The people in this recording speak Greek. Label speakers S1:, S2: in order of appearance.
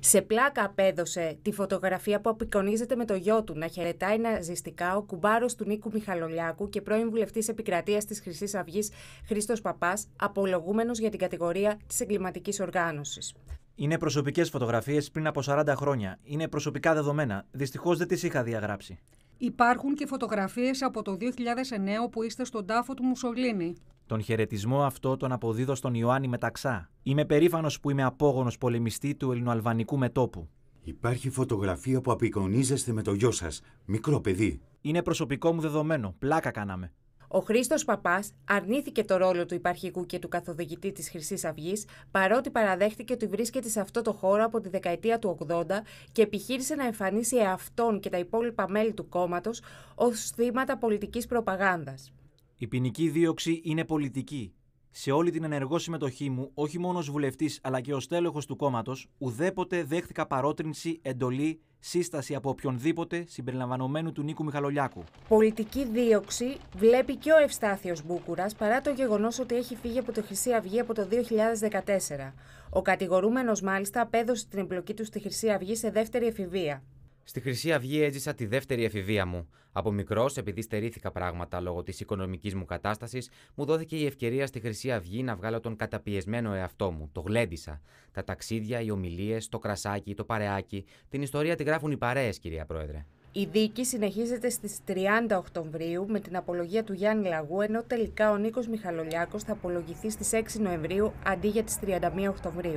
S1: Σε πλάκα απέδωσε τη φωτογραφία που απεικονίζεται με το γιο του να χαιρετάει ναζιστικά ο κουμπάρος του Νίκου Μιχαλολιάκου και πρώην βουλευτής επικρατείας της Χρυσής Αυγής Χρήστος Παπάς, απολογούμενος για την κατηγορία της εγκληματικής οργάνωσης.
S2: Είναι προσωπικές φωτογραφίες πριν από 40 χρόνια. Είναι προσωπικά δεδομένα. Δυστυχώς δεν τις είχα διαγράψει.
S3: Υπάρχουν και φωτογραφίες από το 2009 που είστε στον τάφο του Μουσολίνη.
S2: Τον χαιρετισμό αυτό τον αποδίδω στον Ιωάννη Μεταξά. Είμαι περήφανος που είμαι απόγονος πολεμιστή του ελληνοαλβανικού μετόπου.
S4: Υπάρχει φωτογραφία που απεικονίζεστε με το γιο σας, μικρό παιδί.
S2: Είναι προσωπικό μου δεδομένο. Πλάκα κάναμε.
S1: Ο Χρήστος Παπάς αρνήθηκε το ρόλο του υπαρχικού και του καθοδηγητή της Χρυσής Αυγής, παρότι παραδέχτηκε ότι βρίσκεται σε αυτό το χώρο από τη δεκαετία του 80 και επιχείρησε να εμφανίσει εαυτόν και τα υπόλοιπα μέλη του κόμματος ως θύματα πολιτικής προπαγάνδας.
S2: Η ποινική δίωξη είναι πολιτική. Σε όλη την ενεργό συμμετοχή μου, όχι μόνο ως βουλευτής αλλά και ως τέλεχος του κόμματος, ουδέποτε δέχτηκα παρότρινση, εντολή, σύσταση από οποιονδήποτε συμπεριλαμβανομένου του Νίκου Μιχαλολιάκου.
S1: Πολιτική δίωξη βλέπει και ο Ευστάθιος Μπούκουρας παρά το γεγονός ότι έχει φύγει από το Χρυσή Αυγή από το 2014. Ο κατηγορούμενος μάλιστα απέδωσε την εμπλοκή του στη Χρυσή Αυγή σε δεύτερη εφηβεία.
S5: Στη Χρυσή Αυγή έζησα τη δεύτερη εφηβεία μου. Από μικρός, επειδή στερήθηκα πράγματα λόγω της οικονομικής μου κατάστασης, μου δόθηκε η ευκαιρία στη Χρυσή Αυγή να βγάλω τον καταπιεσμένο εαυτό μου. Το γλέντισα. Τα ταξίδια, οι ομιλίες, το κρασάκι, το παρεάκι. Την ιστορία τη γράφουν οι παρέες, κυρία Πρόεδρε.
S1: Η δίκη συνεχίζεται στις 30 Οκτωβρίου με την απολογία του Γιάννη Λαγού, ενώ τελικά ο Νίκος Μιχαλολιάκος θα απολογηθεί στις 6 Νοεμβρίου αντί για τις 31 Οκτωβρίου.